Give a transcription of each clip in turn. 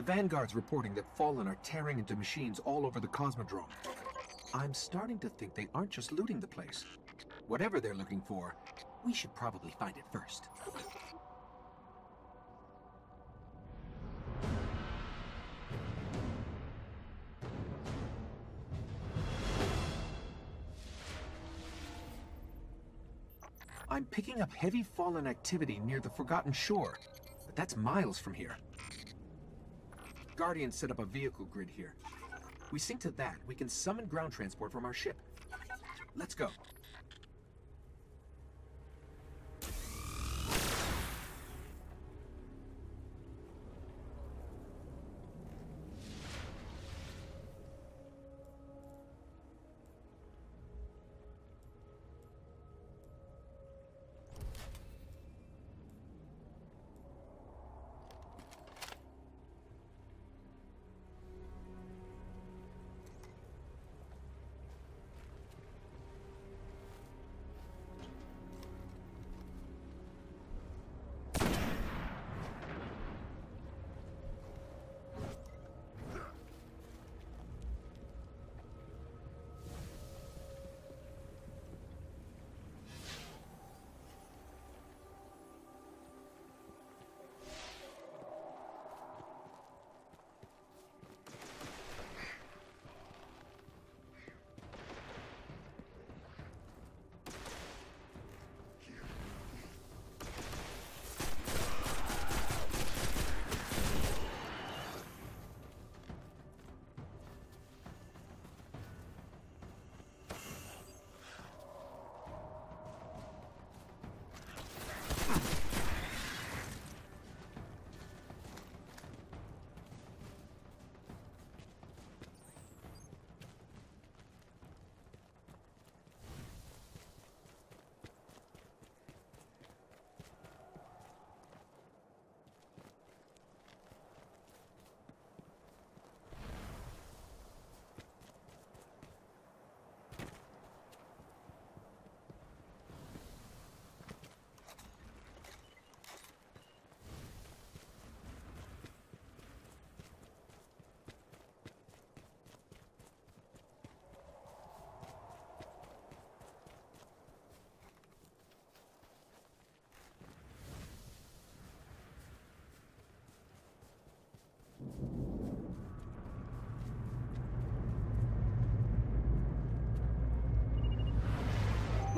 The Vanguard's reporting that Fallen are tearing into machines all over the Cosmodrome. I'm starting to think they aren't just looting the place. Whatever they're looking for, we should probably find it first. I'm picking up heavy fallen activity near the Forgotten Shore, but that's miles from here. Guardian set up a vehicle grid here. We sync to that, we can summon ground transport from our ship. Let's go.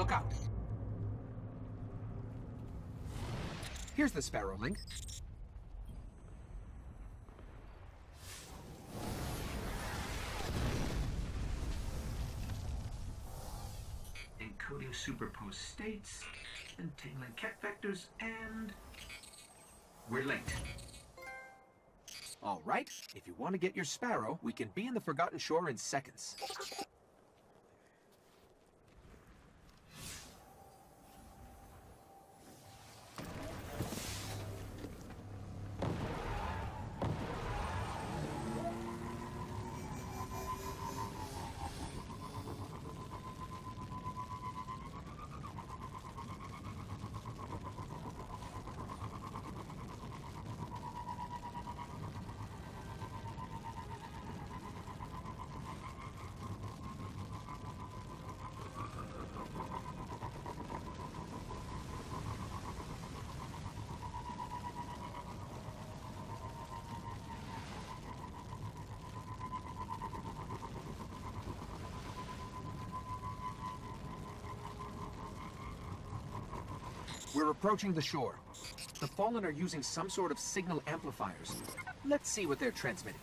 Look out! Here's the Sparrow link. encoding superposed states, entangling cat vectors, and we're late. All right, if you want to get your Sparrow, we can be in the Forgotten Shore in seconds. We're approaching the shore. The Fallen are using some sort of signal amplifiers. Let's see what they're transmitting.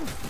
Oof.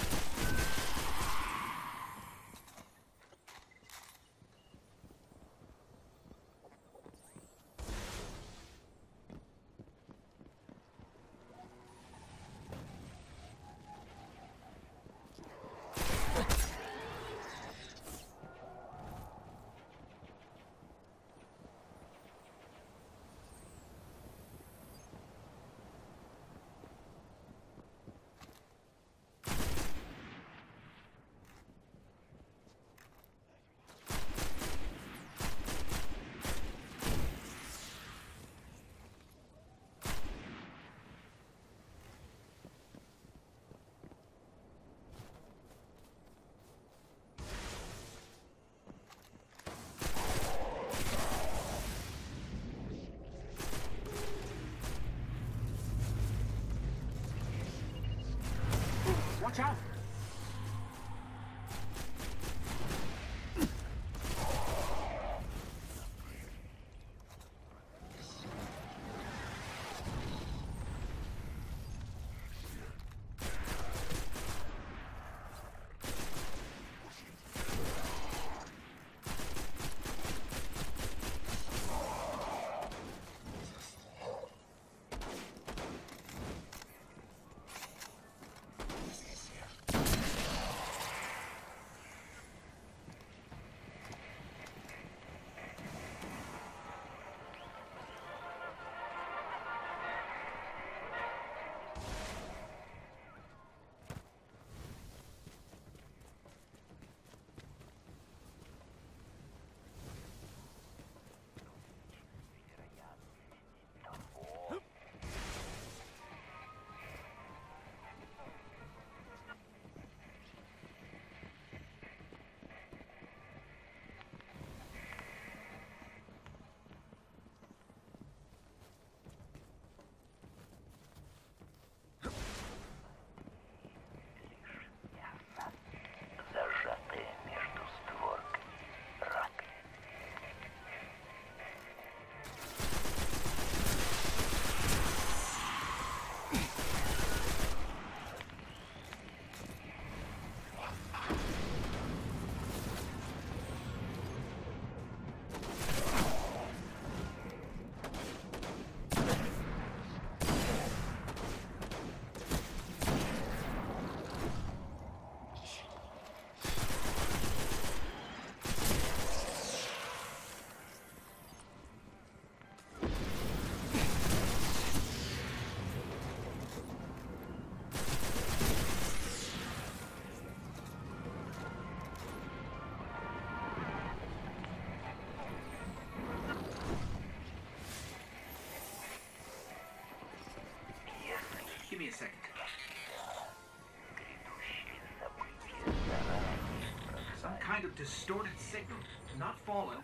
Distorted signal. Not fallen.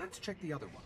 Let's check the other one.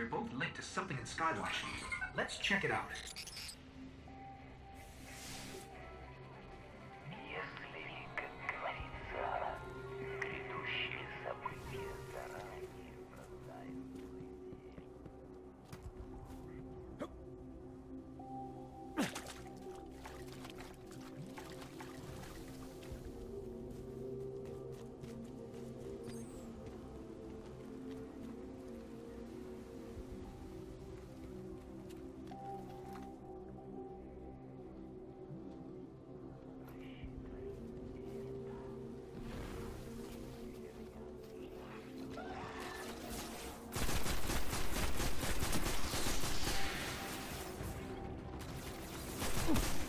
They're both linked to something in Skywatch. Let's check it out. Oof.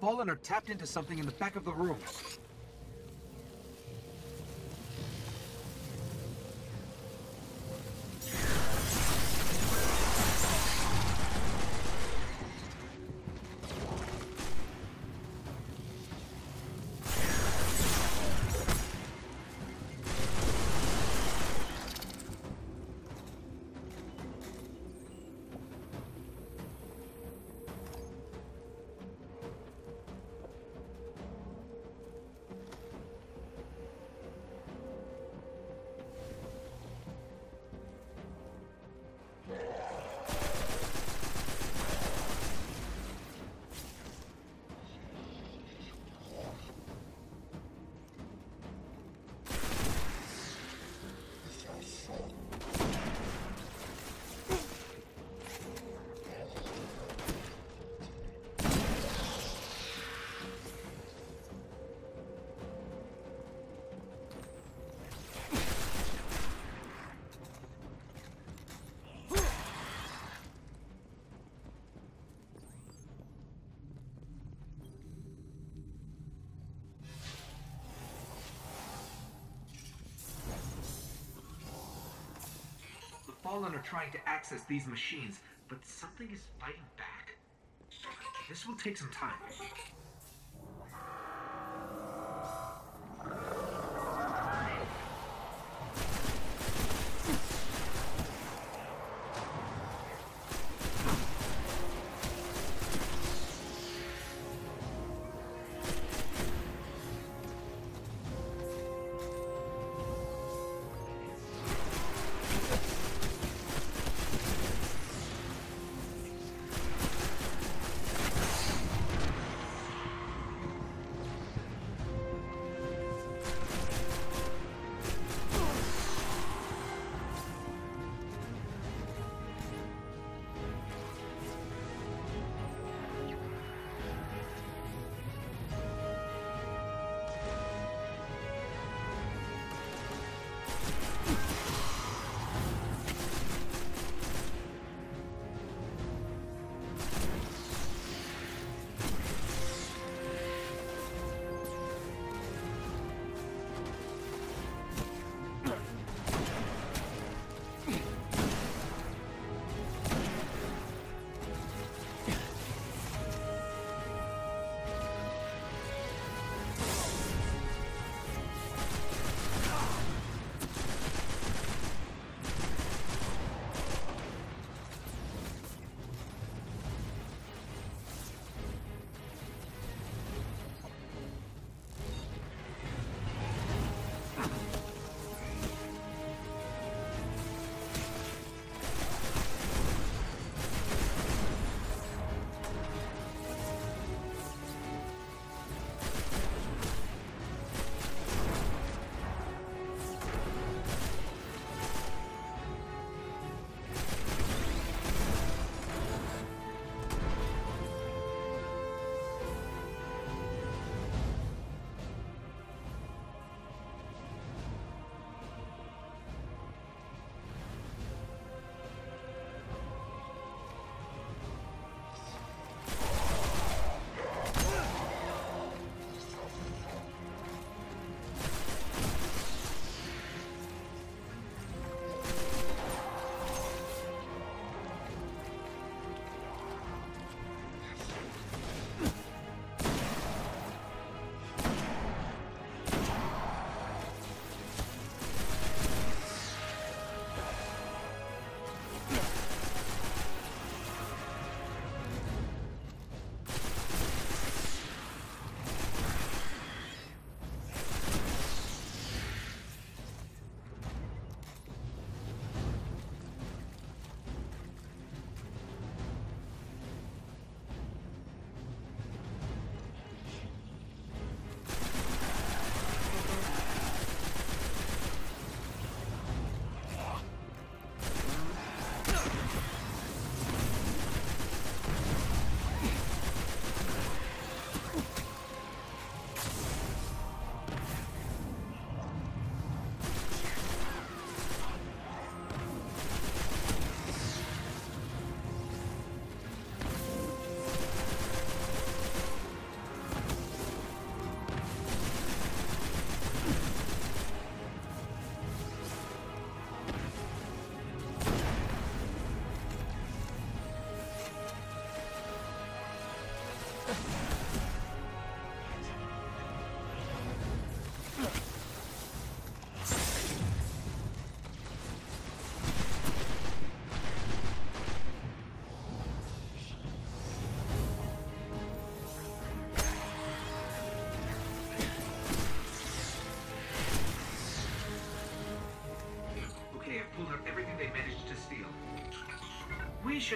Fallen or tapped into something in the back of the room. Fallen are trying to access these machines, but something is fighting back. This will take some time.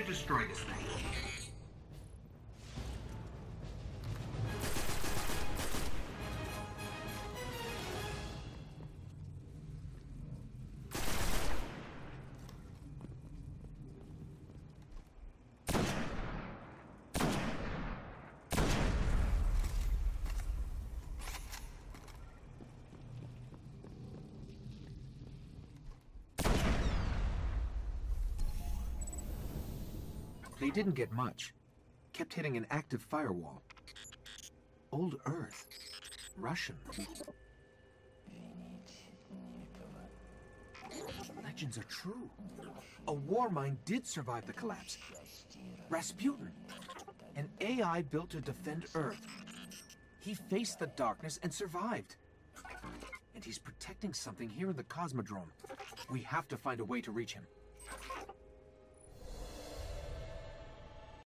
Destroy this thing. They didn't get much. Kept hitting an active firewall. Old Earth. Russian. Legends are true. A Warmind did survive the collapse. Rasputin, an AI built to defend Earth. He faced the darkness and survived. And he's protecting something here in the Cosmodrome. We have to find a way to reach him.